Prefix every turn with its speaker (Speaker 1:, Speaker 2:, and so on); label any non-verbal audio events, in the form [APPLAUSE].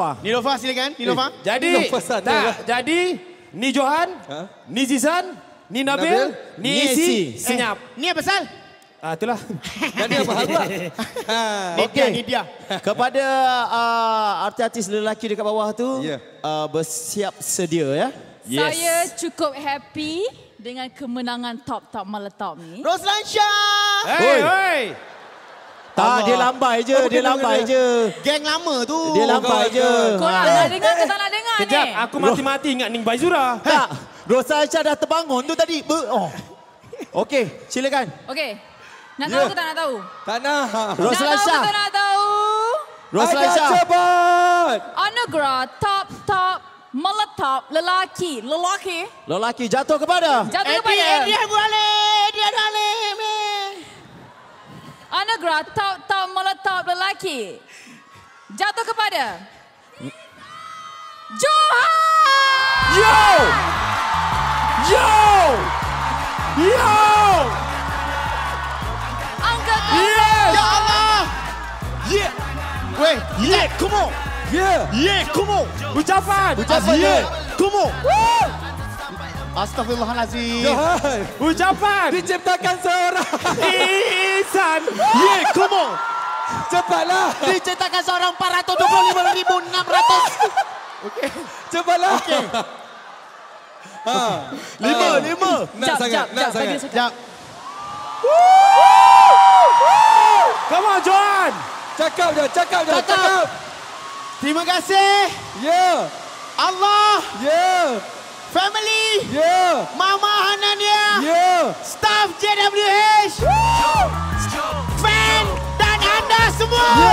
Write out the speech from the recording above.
Speaker 1: Nilofa.
Speaker 2: Nilofa silakan. Nilofa.
Speaker 3: Jadi,
Speaker 4: Ini nombor sana,
Speaker 3: tak, jadi ni Johan,
Speaker 4: Ha?
Speaker 3: ni Zizan, ni Nabil,
Speaker 4: Nabil,
Speaker 3: ni Isi,
Speaker 1: Isi.
Speaker 3: senyap.
Speaker 2: Ni apa sal?
Speaker 3: Ah, itulah. [LAUGHS]
Speaker 4: Dan dia apa hal pula? Ha.
Speaker 1: Okey.
Speaker 2: ni dia.
Speaker 1: Kepada uh, artis-artis lelaki dekat bawah tu,
Speaker 4: Ya.
Speaker 1: uh, bersiap sedia ya.
Speaker 3: Yes.
Speaker 5: Saya cukup happy dengan kemenangan top-top meletop ni.
Speaker 2: Roslan Shah.
Speaker 3: Hei, hei.
Speaker 1: Tak,
Speaker 2: Allah.
Speaker 1: dia lambai je,
Speaker 4: Oh,
Speaker 1: dia lambai je.
Speaker 2: Geng lama tu.
Speaker 1: Dia lambai je.
Speaker 5: Korang nak dengar ke tak nak dengar
Speaker 3: Kejap,
Speaker 5: ni?
Speaker 3: aku mati-mati ingat Ning Baizura.
Speaker 1: Tak, Rosa Aisyah dah terbangun tu tadi. Ber oh. Okey, silakan.
Speaker 5: Okey. Nak tahu ke tak nak tahu?
Speaker 4: Tak nak.
Speaker 1: Roslan
Speaker 5: nak tahu ke tak nak tahu?
Speaker 4: Agak
Speaker 1: Aisyah.
Speaker 4: cepat.
Speaker 5: Anugerah top-top meletop lelaki. Lelaki.
Speaker 1: Lelaki jatuh kepada.
Speaker 5: Jatuh kepada.
Speaker 2: Eddie Abu
Speaker 5: Anugerah top-top meletop lelaki. Jatuh kepada. Johan!
Speaker 3: Yo! Yo! Yo!
Speaker 5: Angka ke
Speaker 3: Yes!
Speaker 2: Ya Allah. Yeah. Weh, yeah, come on.
Speaker 4: Ya.
Speaker 2: Yeah, come on.
Speaker 3: Ucapan!
Speaker 1: Ucapan
Speaker 2: Yeah, come on. Astagfirullahalazim.
Speaker 4: Johan.
Speaker 3: Ucapan!
Speaker 4: Diciptakan seorang.
Speaker 3: Isan!
Speaker 2: Yeah, come on.
Speaker 4: Cepatlah.
Speaker 2: Dicetakkan seorang 425,600.
Speaker 4: Cepatlah.
Speaker 2: Okey.
Speaker 4: Ha.
Speaker 1: Lima, lima.
Speaker 4: Nak
Speaker 5: Jap,
Speaker 4: sangat,
Speaker 5: jap,
Speaker 4: nak
Speaker 5: jap,
Speaker 4: sangat.
Speaker 2: Jap.
Speaker 3: Come on, Johan!
Speaker 4: Cakap je, cakap je,
Speaker 2: Cakap.
Speaker 4: cakap.
Speaker 2: Terima kasih.
Speaker 4: Ya.
Speaker 2: Allah,
Speaker 4: Ya.
Speaker 2: Family,
Speaker 4: Ya.
Speaker 2: Mama Hanania,
Speaker 4: Ya.
Speaker 2: staff JWH, fan dan anda semua.
Speaker 3: Yo!